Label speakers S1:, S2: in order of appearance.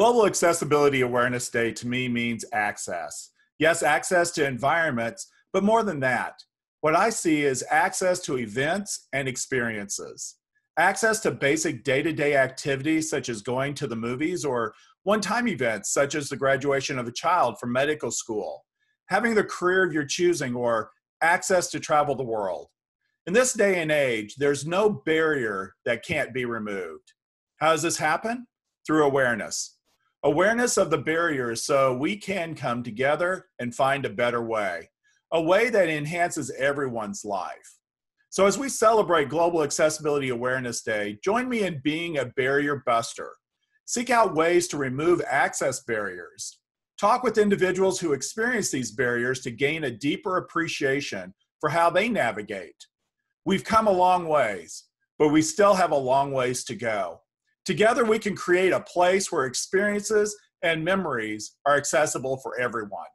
S1: Global Accessibility Awareness Day to me means access. Yes, access to environments, but more than that. What I see is access to events and experiences. Access to basic day to day activities such as going to the movies or one time events such as the graduation of a child from medical school, having the career of your choosing, or access to travel the world. In this day and age, there's no barrier that can't be removed. How does this happen? Through awareness awareness of the barriers so we can come together and find a better way, a way that enhances everyone's life. So, as we celebrate Global Accessibility Awareness Day, join me in being a barrier buster. Seek out ways to remove access barriers. Talk with individuals who experience these barriers to gain a deeper appreciation for how they navigate. We've come a long ways, but we still have a long ways to go. Together, we can create a place where experiences and memories are accessible for everyone.